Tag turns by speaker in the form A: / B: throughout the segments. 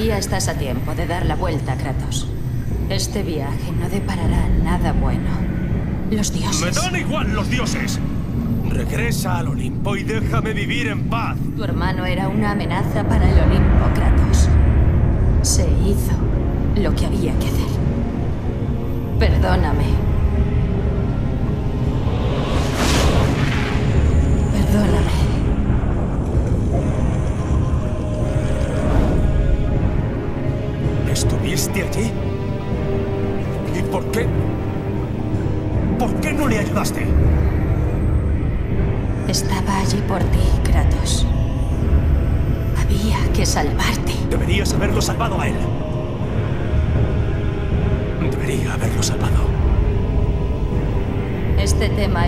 A: Todavía estás a tiempo de dar la vuelta, Kratos. Este viaje no deparará nada bueno. Los dioses...
B: ¡Me dan igual los dioses! Regresa al Olimpo y déjame vivir en paz.
A: Tu hermano era una amenaza para el Olimpo, Kratos. Se hizo lo que había que hacer. Perdóname. Perdóname.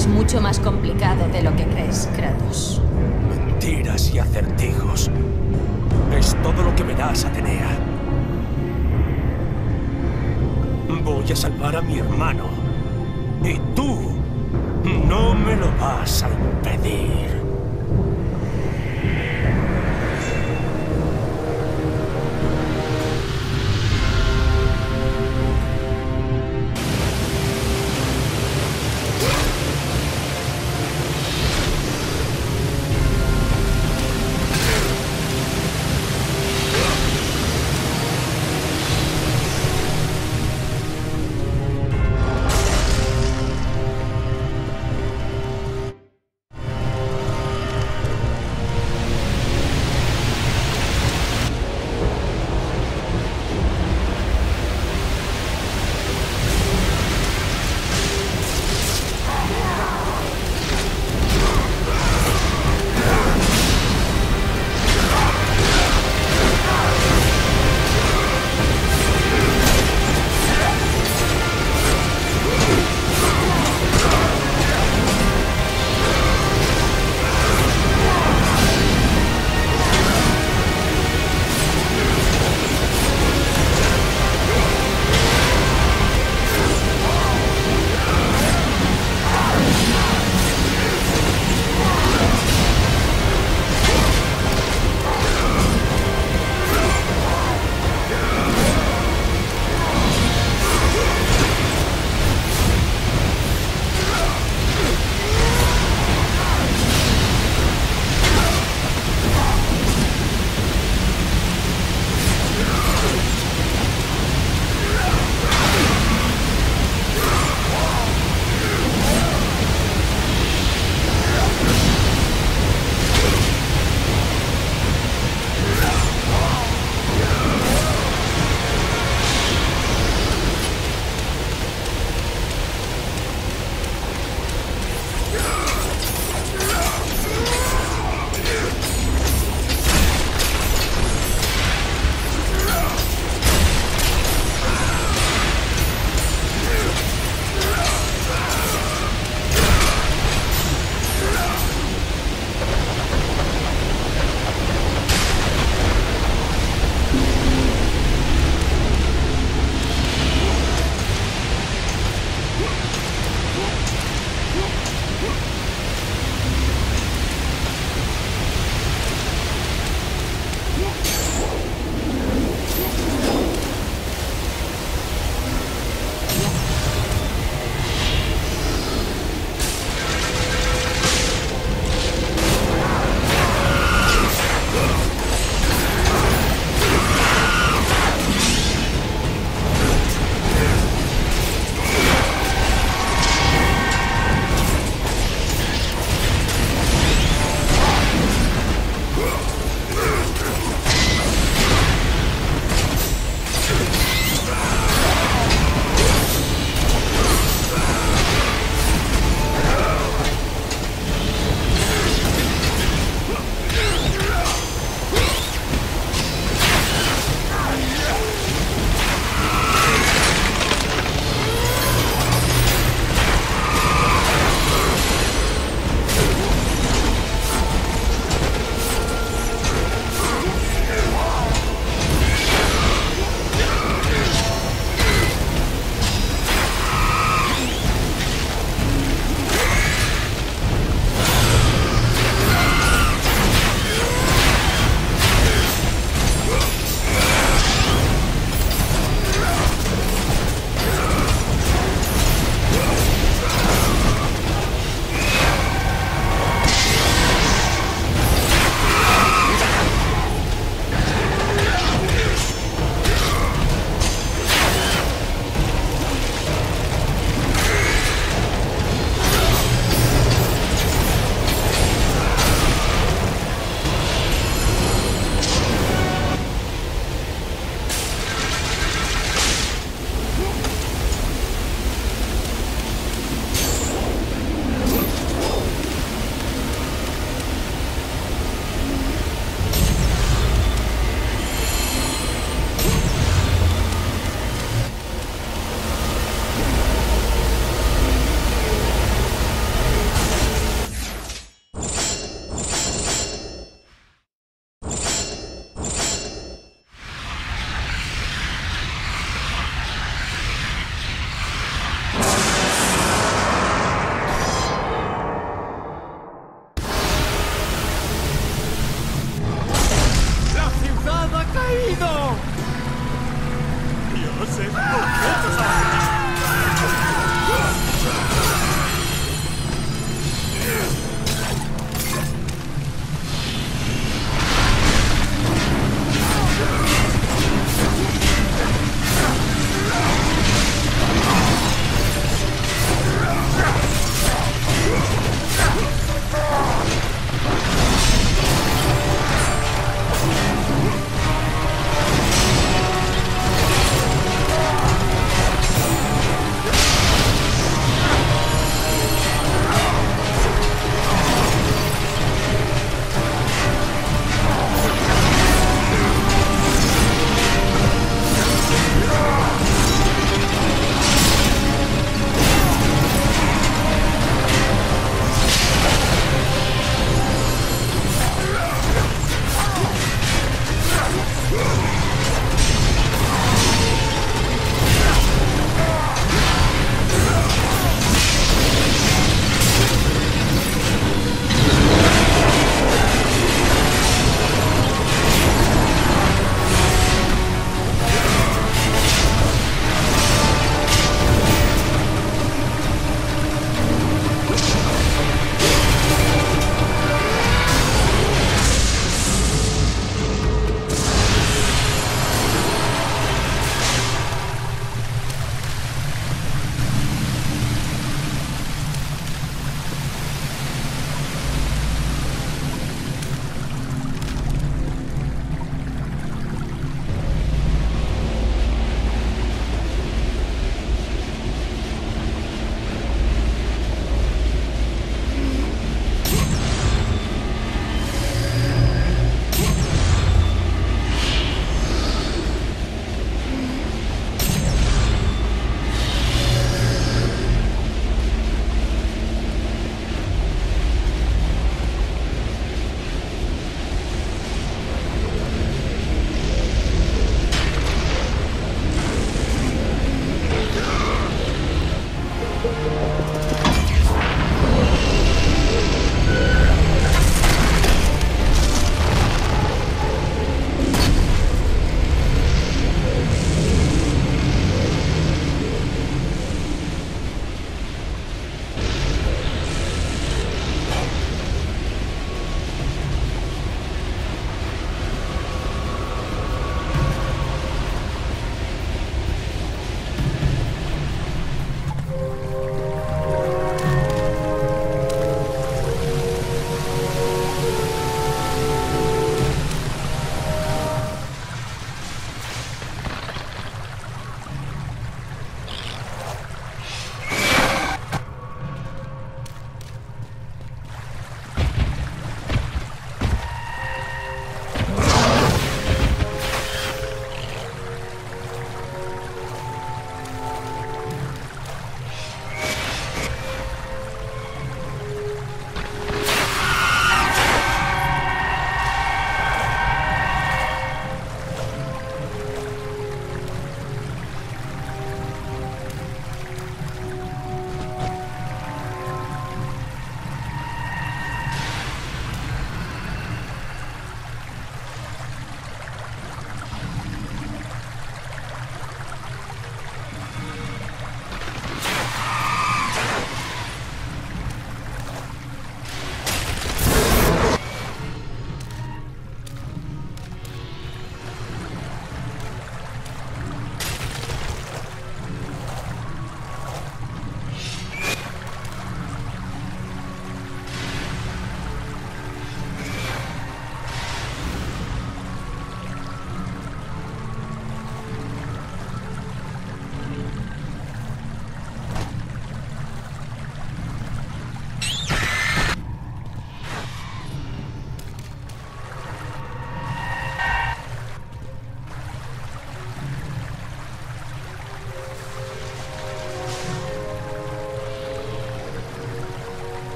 A: Es mucho más complicado de lo que crees, Kratos.
B: Mentiras y acertijos. Es todo lo que me das, Atenea. Voy a salvar a mi hermano. Y tú no me lo vas a impedir.